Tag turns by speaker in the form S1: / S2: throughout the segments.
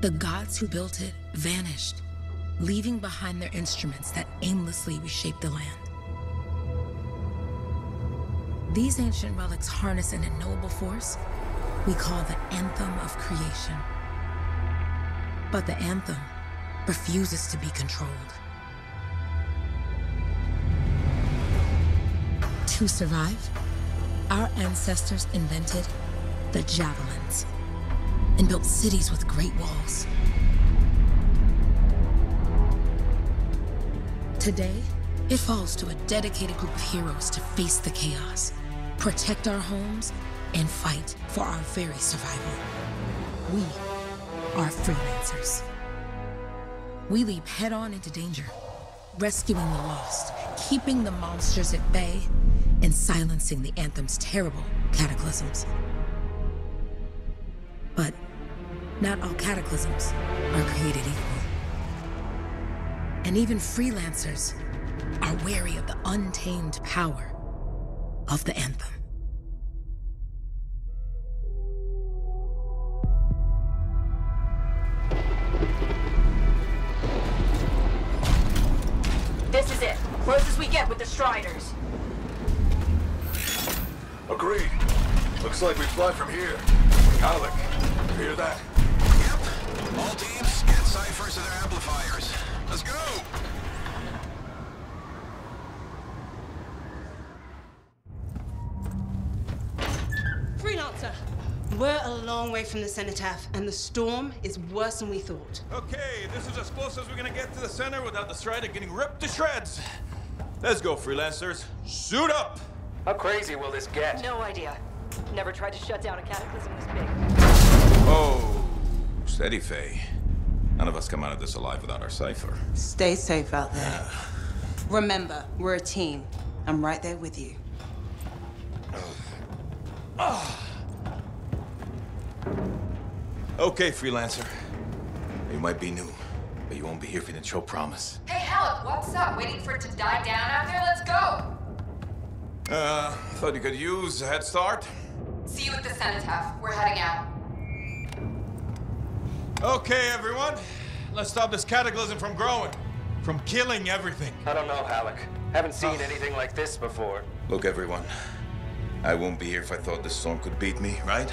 S1: the gods who built it vanished, leaving behind their instruments that aimlessly reshaped the land. These ancient relics harness an unknowable force we call the Anthem of Creation. But the Anthem refuses to be controlled. To survive, our ancestors invented the javelins and built cities with great walls. Today, it falls to a dedicated group of heroes to face the chaos, protect our homes, and fight for our very survival. We are freelancers. We leap head on into danger, rescuing the lost, keeping the monsters at bay, and silencing the Anthem's terrible cataclysms. But not all cataclysms are created equal. And even freelancers are wary of the untamed power of the Anthem.
S2: This is it. Closest we get with the Striders.
S3: Agreed. Looks like we fly from here. Haluk, hear that?
S4: Yep. All teams, get cyphers to their amplifiers. Let's go!
S5: Freelancer! We're a long way from the Cenotaph, and the storm is worse than we thought.
S6: Okay, this is as close as we're gonna get to the center without the Strider getting ripped to shreds. Let's go, freelancers. Suit up!
S7: How crazy will this get?
S2: No idea. Never tried to shut down a cataclysm this big.
S6: Oh, steady, Faye. None of us come out of this alive without our cypher.
S5: Stay safe out there. Remember, we're a team. I'm right there with you.
S6: Okay, freelancer. You might be new, but you won't be here for the didn't show promise.
S8: Hey, Haluk, what's up? Waiting for it to die down out there? Let's go!
S6: Uh, thought you could use a head start.
S8: See you at the cenotaph. We're heading out.
S6: Okay, everyone. Let's stop this cataclysm from growing, from killing everything.
S7: I don't know, Haluk. Haven't seen ah. anything like this before.
S6: Look, everyone. I won't be here if I thought this storm could beat me, right?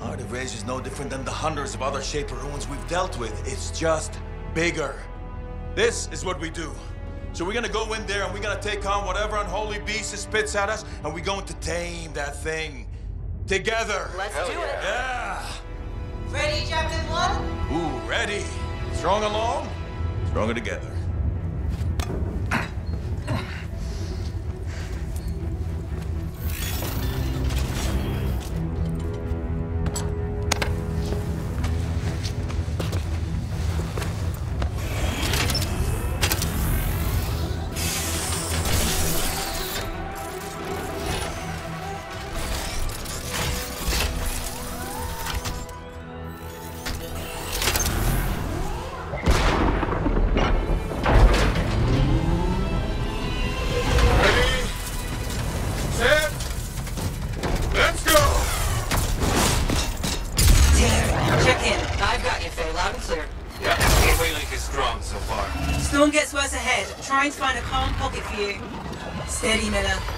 S6: Heart of Rage is no different than the hundreds of other Shaper ruins we've dealt with. It's just bigger. This is what we do. So we're gonna go in there and we're gonna take on whatever unholy beast it spits at us, and we're going to tame that thing. Together.
S2: Let's
S7: Hell
S2: do it.
S6: Yeah.
S5: Ready, Javelin 1?
S6: Ooh, ready. Strong alone, stronger together.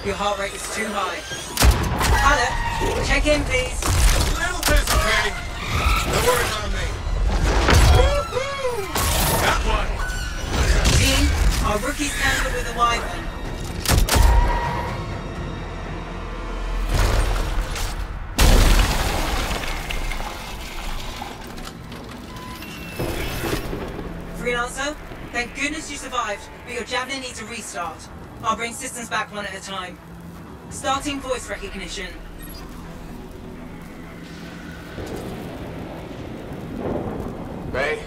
S5: Your heart rate is too high. Hello. Check in, please.
S3: Little busy, Penny. Don't worry about me. Got one.
S5: Team, our rookie's tangled with a wyvern. Freelancer, thank goodness you survived, but your Javelin needs a restart. I'll bring systems back one at a time. Starting voice recognition.
S7: Ray?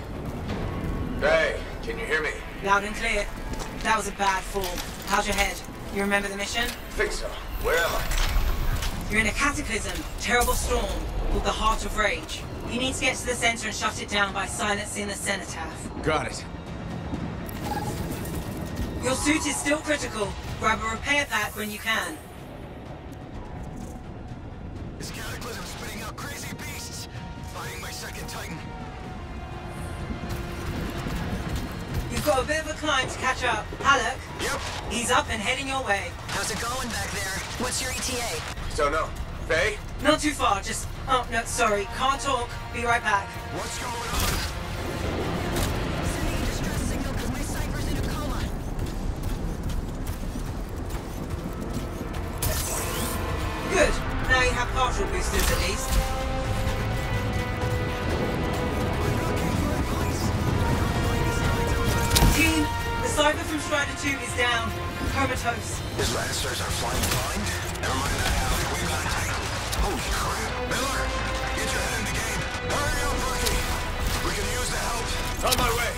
S7: Ray, can you hear me?
S5: Loud and clear. That was a bad fall. How's your head? You remember the mission?
S7: Think so. Where am I?
S5: You're in a cataclysm, terrible storm, called the Heart of Rage. You need to get to the center and shut it down by silencing the cenotaph.
S3: Got it.
S5: Your suit is still critical. Grab a repair pack when you can.
S4: This cataclysm spitting out crazy beasts. Finding my second, Titan.
S5: You've got a bit of a climb to catch up. Haluk,
S4: Yep.
S5: he's up and heading your way.
S9: How's it going back there? What's your ETA?
S7: Don't know. Faye?
S5: Not too far, just... Oh, no, sorry. Can't talk. Be right back.
S4: What's going on?
S5: Partial boosters at least. Team, the Cypher from Strider 2 is down. Comatose.
S4: His Lancers are flying blind? Never mind that. We got it. Holy crap. Miller, get your head in the game. Hurry up, rookie. We can use the help.
S7: On my way.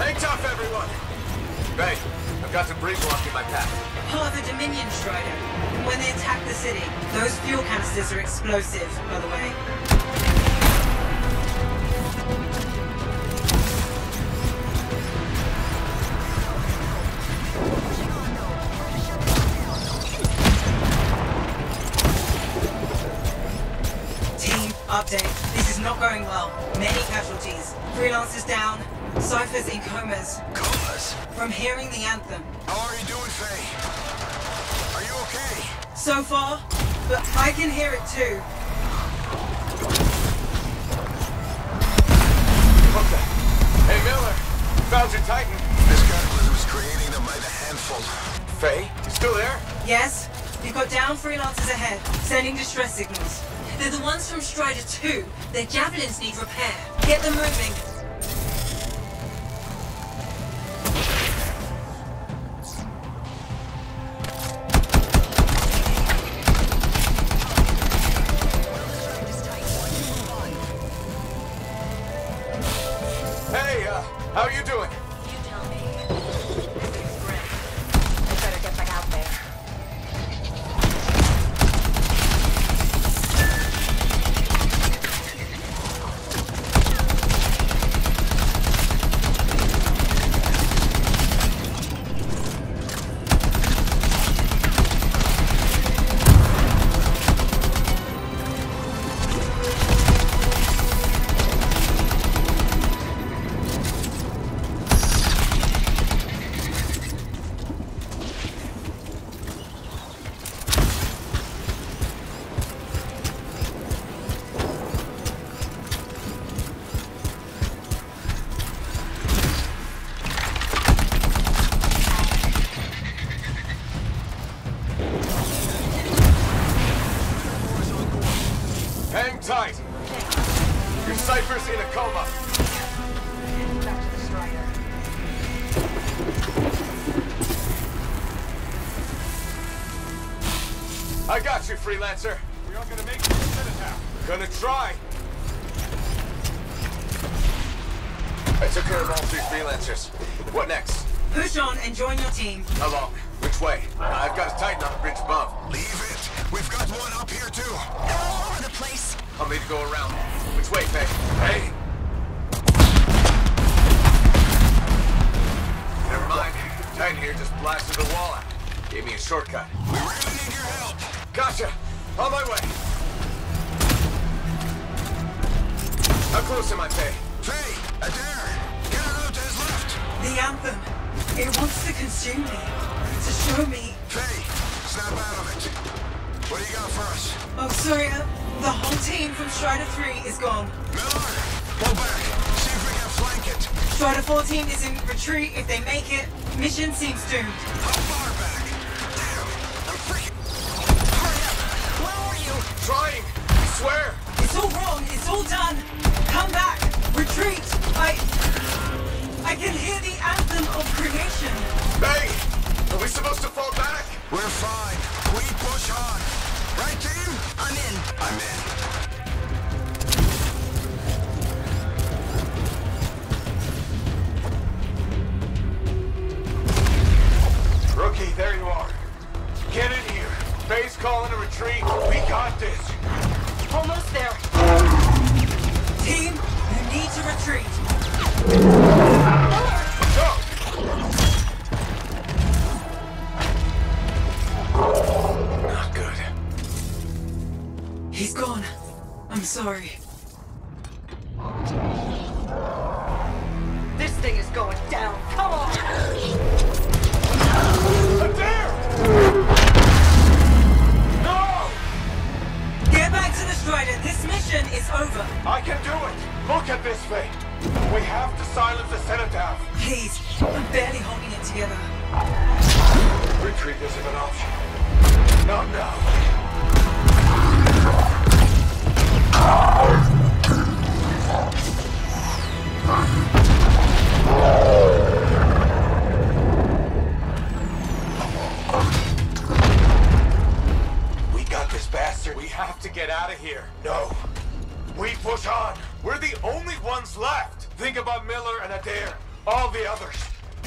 S7: Hang tough, everyone. Faye, I've got some breed blocking my path.
S5: Part of the Dominion Strider. When they attack the city, those fuel canisters are explosive, by the way. Team, update. This is not going well. Many casualties. Freelancers down. Cyphers in comas.
S4: Comas?
S5: From hearing the anthem.
S4: How are you doing, Faye? Are you okay?
S5: So far, but I can hear it too.
S7: Okay. Hey, Miller. Found your Titan.
S4: This cataclysm is creating them by the handful.
S7: Faye, you still there?
S5: Yes, you've got down freelancers ahead, sending distress signals. They're the ones from Strider 2. Their javelins need repair. Get them moving.
S7: Around. Which way, Faye? Hey! Never mind. Titan here just blasted the wall out. Gave me a shortcut.
S4: We really need your help.
S7: Gotcha! On my way! How close am I, Faye?
S4: Faye, Adair, get her out to his left.
S5: The anthem. It wants to consume me. To show me.
S4: Faye, snap out of it. What do you got for us?
S5: Oh, sorry. Uh, the whole team from Strider 3 is gone.
S4: Miller, pull back. See if we can flank it.
S5: Strider 14 is in retreat. If they make it, mission seems doomed.
S4: How far back? Damn, I'm freaking...
S9: Hurry up. Where are you?
S7: Trying! I swear!
S5: It's all wrong. It's all done. Come back. Retreat. I. I can hear the anthem of mission is over.
S7: I can do it! Look at this thing! We have to silence the Cenotaph!
S5: Please, I'm barely holding it together.
S7: Retreat isn't an option. Not now. We got this bastard. We have to get out of here. No. We push on. We're the only ones left. Think about Miller and Adair. All the others.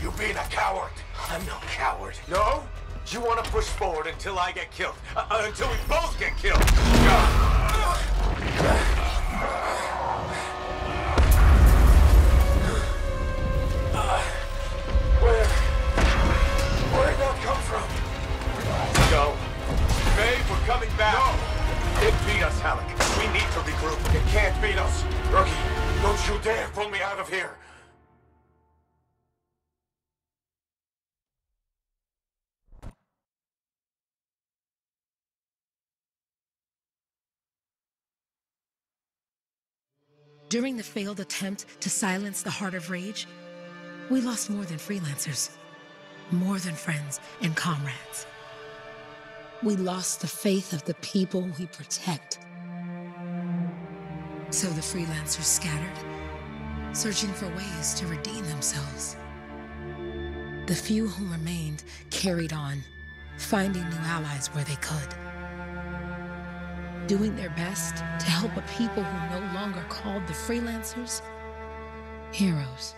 S7: You being a coward. I'm no coward. No? You want to push forward until I get killed. Uh, uh, until we both get killed.
S1: During the failed attempt to silence the Heart of Rage, we lost more than freelancers, more than friends and comrades. We lost the faith of the people we protect. So the freelancers scattered, searching for ways to redeem themselves. The few who remained carried on, finding new allies where they could doing their best to help a people who no longer called the freelancers heroes.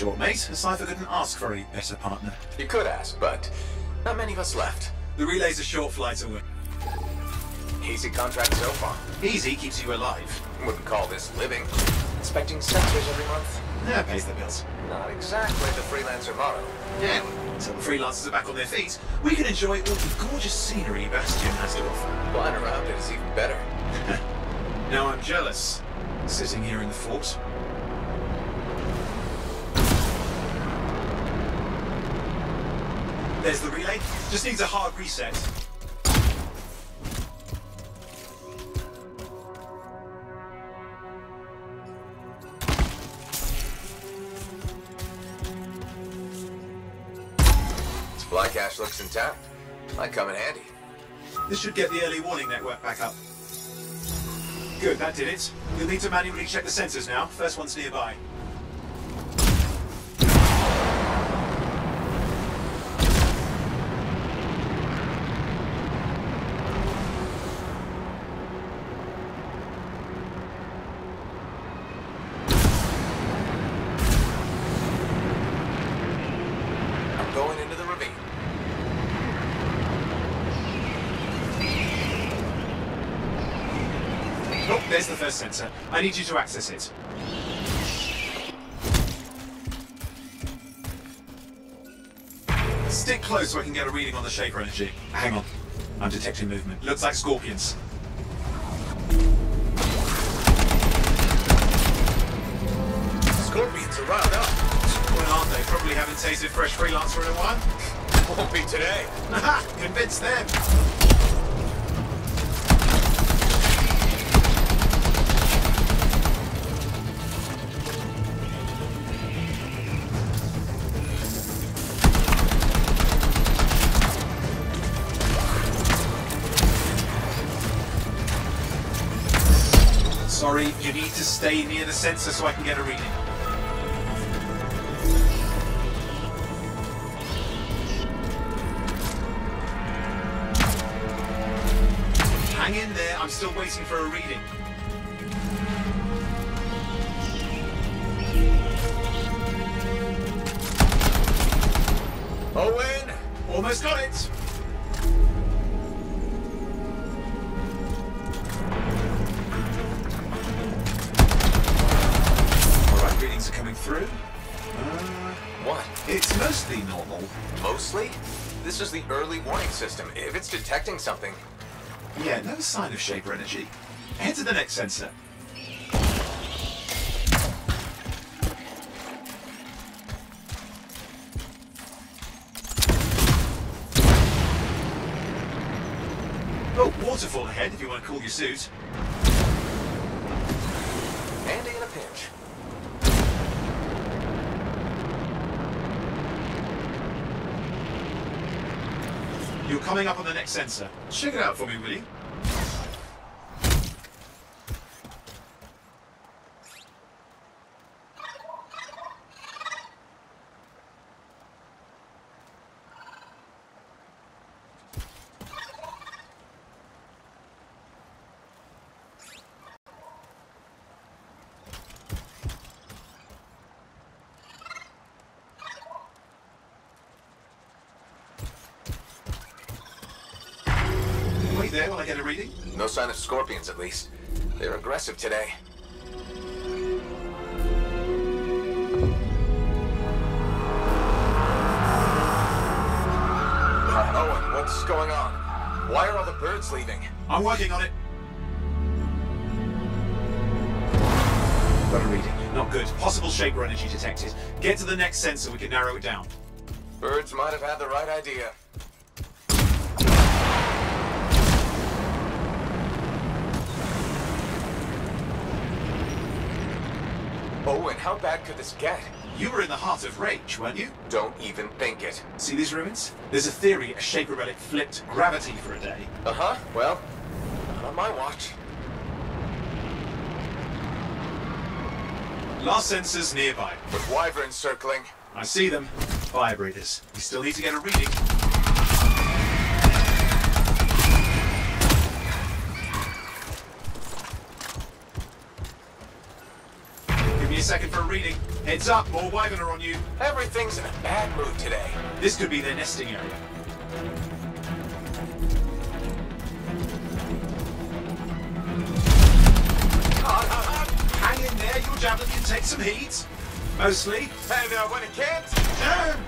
S10: Don't sell yourself short, mate. A cypher couldn't ask for a better partner.
S11: You could ask, but not many of us left.
S10: The relay's a short flight away.
S11: Easy contract so far.
S10: Easy keeps you alive.
S11: Wouldn't call this living. Inspecting sensors every month?
S10: Yeah, pays the bills.
S11: Not exactly the freelancer motto.
S10: Yeah, until the freelancers are back on their feet, we can enjoy all the gorgeous scenery Bastion has to offer.
S11: Flying around it is even better.
S10: Now I'm jealous, sitting here in the fort. Just needs a hard reset.
S11: Supply cache looks intact. Might come in handy.
S10: This should get the early warning network back up. Good, that did it. You'll need to manually check the sensors now. First one's nearby.
S11: I'm going into the ravine.
S10: Oh, there's the first sensor. I need you to access it. Stick close so I can get a reading on the Shaper energy. Hang on. I'm detecting movement. Looks like scorpions.
S11: Scorpions are riled up.
S10: Well, aren't they? Probably haven't tasted fresh freelancer in a while.
S11: Won't be today.
S10: Convince them! To stay near the sensor so I can get a reading. Hang in there, I'm still waiting for a reading. Normal.
S7: Mostly? This is the early warning system. If it's detecting something,
S10: Yeah, no sign of Shaper energy. Head to the next sensor. Oh, waterfall ahead if you want to cool your suit.
S7: handy in a pinch.
S10: You're coming up on the next sensor. Check it out for me, will you? I get a reading.
S7: No sign of scorpions, at least. They're aggressive today. Uh, Owen, what's going on? Why are all the birds leaving?
S10: I'm working on it. Got a reading. Not good. Possible Shaper energy detected. Get to the next sensor, we can narrow it down.
S7: Birds might have had the right idea. Owen, how bad could this get?
S10: You were in the heart of Rage, weren't you?
S7: Don't even think it.
S10: See these ruins? There's a theory a Shaper relic flipped gravity for a day.
S7: Uh-huh, well, not on my watch.
S10: Last sensors nearby.
S7: With wyverns circling,
S10: I see them. Fire breathers. We still need to get a reading. Give me a second for a reading. Heads up, more are on you.
S7: everything's in a bad mood today.
S10: This could be their nesting area. Hang in there, your javelin can take some heat. Mostly.
S7: And uh, when it can't,
S10: Damn!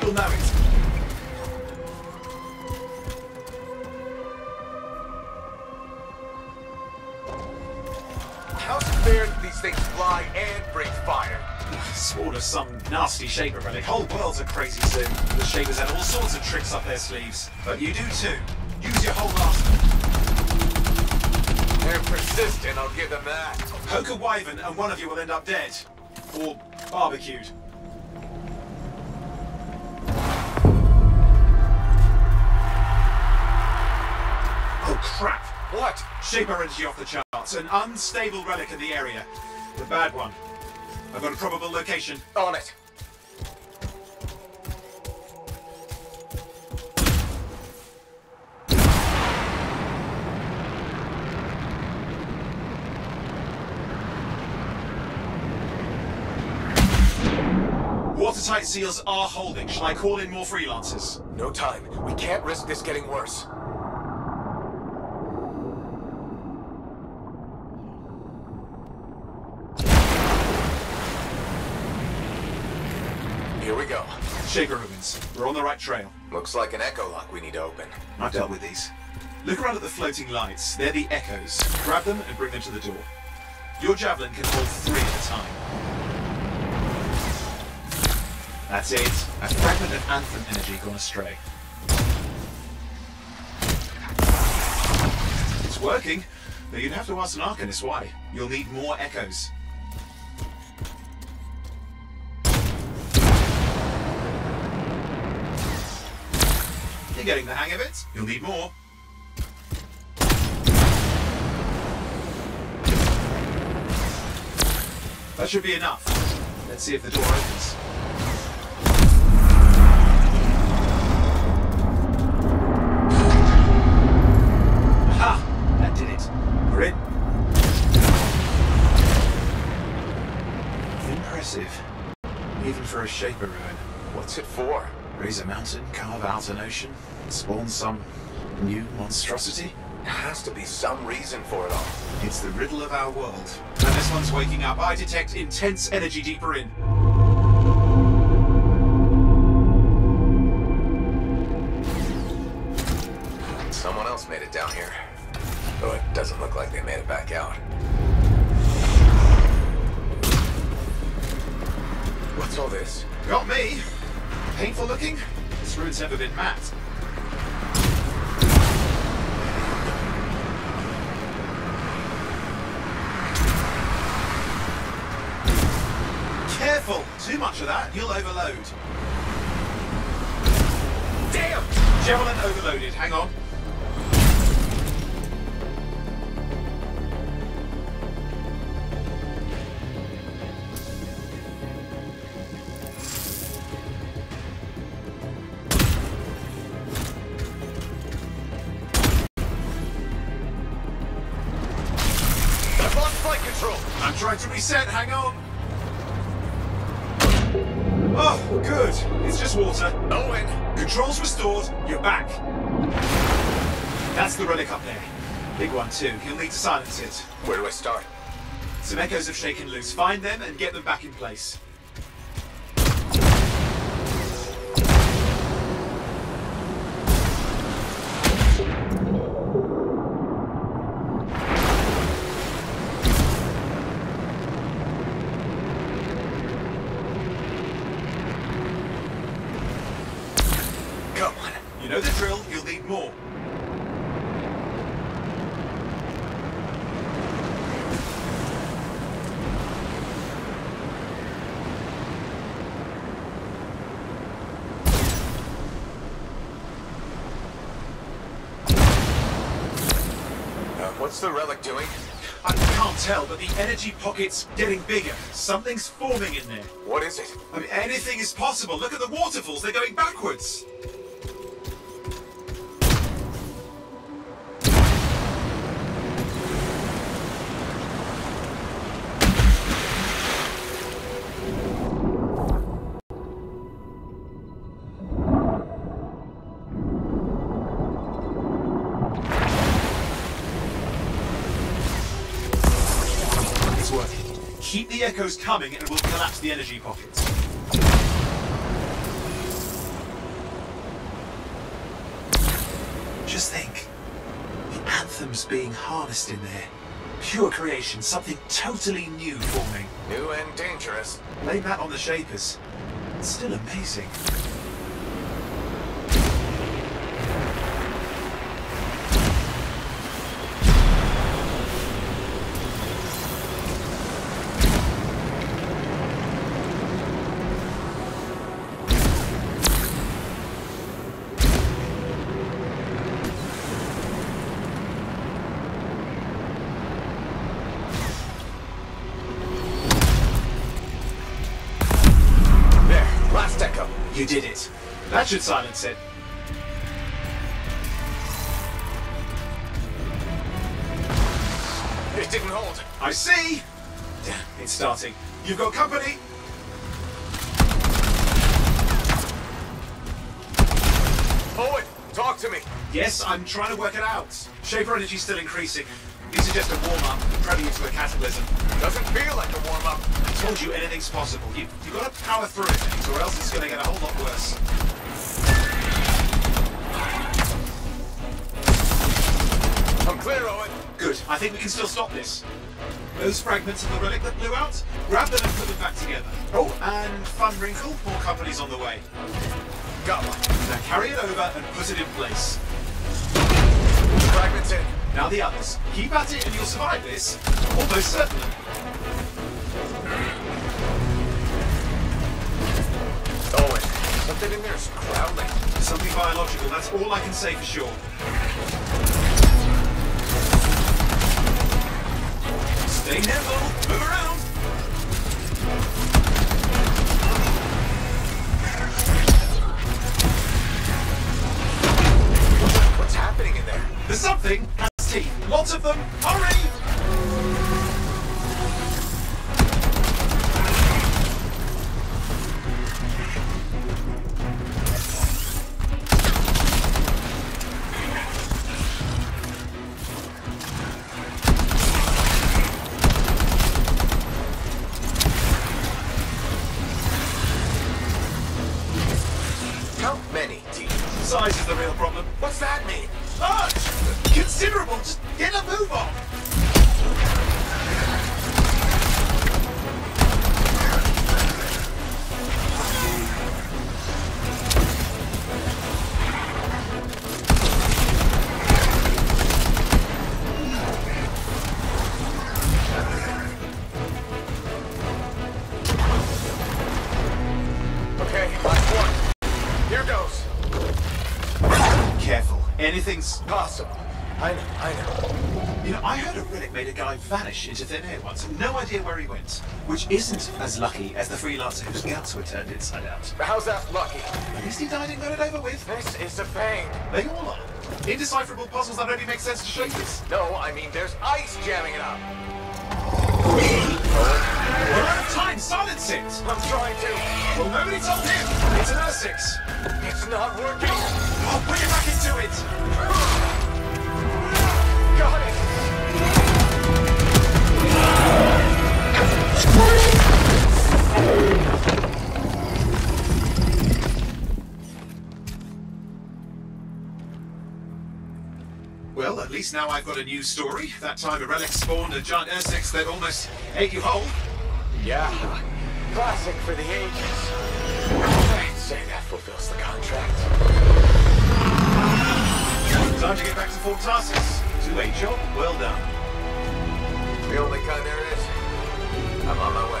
S10: You'll know it.
S7: Things fly and breathe fire?
S10: Sworn of some nasty shaper relic. Whole world's a crazy soon. The shapers had all sorts of tricks up their sleeves. But you do too. Use your whole arsenal.
S7: They're persistent, I'll give them that.
S10: Poke a wyvern and one of you will end up dead. Or barbecued. Oh crap!
S7: What?
S10: Shaper energy off the charts. An unstable relic in the area. The bad one. I've got a probable location.
S7: On it.
S10: Watertight seals are holding. Shall I call in more freelancers?
S7: No time. We can't risk this getting worse. Here we go.
S10: Shaper ruins. We're on the right trail.
S7: Looks like an echo lock we need to open.
S10: I've dealt with these. Look around at the floating lights. They're the echoes. Grab them and bring them to the door. Your javelin can hold three at a time. That's it. A fragment of anthem energy gone astray. It's working, but you'd have to ask an Arcanist why. You'll need more echoes. Getting the hang of it. You'll need more. That should be enough. Let's see if the door opens. Ha! That did it. We're in. Impressive. Even for a Shaper ruin.
S7: What's it for?
S10: Raise a mountain, carve out an ocean, spawn some new monstrosity?
S7: There has to be some reason for it all.
S10: It's the riddle of our world. And this one's waking up. I detect intense energy deeper in.
S7: Someone else made it down here. Though it doesn't look like they made it back out. What's all this?
S10: Got me! Painful looking? This room's never been mapped. Careful! Too much of that, you'll overload.
S7: Damn!
S10: Javelin overloaded, hang on. Oh, good. It's just water.
S7: Owen!
S10: Controls restored, you're back. That's the relic up there. Big one too, you'll need to silence it.
S7: Where do I start?
S10: Some echoes have shaken loose. Find them and get them back in place.
S7: Come on.
S10: You know the drill, you'll need more.
S7: Uh, what's the relic doing?
S10: I can't tell, but the energy pocket's getting bigger. Something's forming in there.
S7: What is it?
S10: I mean, anything is possible. Look at the waterfalls, they're going backwards. Keep echoes coming and we'll collapse the energy pockets. Just think. The anthem's being harnessed in there. Pure creation, something totally new forming.
S7: New and dangerous.
S10: Blame that on the Shapers. It's still amazing. That should silence it.
S7: It didn't hold.
S10: I see! Damn, it's starting. You've got company!
S7: Owen, talk to me.
S10: Yes, I'm trying to work it out. Shaper energy's still increasing. These are just a warm-up, prelude to a cataclysm.
S7: Doesn't feel like a warm-up.
S10: I told you anything's possible. You, you've got to power through it, or else it's going to get a whole lot worse.
S7: Clear, Owen.
S10: Good. I think we can still stop this. Those fragments of the relic that blew out, grab them and put them back together. Oh, and fun wrinkle, more companies on the way.
S7: Got one.
S10: Now carry it over and put it in place.
S7: Fragments in.
S10: Now the others. Keep at it and you'll survive this. Almost certainly.
S7: Oh, Owen, something in there's growling.
S10: Something biological, that's all I can say for sure.
S7: Possible. I know, I know.
S10: You know, I heard a relic made a guy vanish into thin air once. No idea where he went. Which isn't as lucky as the freelancer whose guts were turned inside out.
S7: How's that lucky?
S10: At least he died and got it over with.
S7: This is a pain.
S10: They all are. Indecipherable puzzles that only make sense to shapers.
S7: No, I mean there's ice jamming it up.
S10: We're out of time. Silence it.
S7: I'm trying to.
S10: Well, nobody told him. It's an Ursix.
S7: It's not working.
S10: I'll put you back into it. Least now I've got a new story. That time a relic spawned a giant Ursix that almost ate you whole.
S7: Yeah. Classic for the ages. I'd say that fulfills the contract.
S10: Time to get back to Fort Tarsis. To a job well done.
S7: The only kind there is. I'm on my way.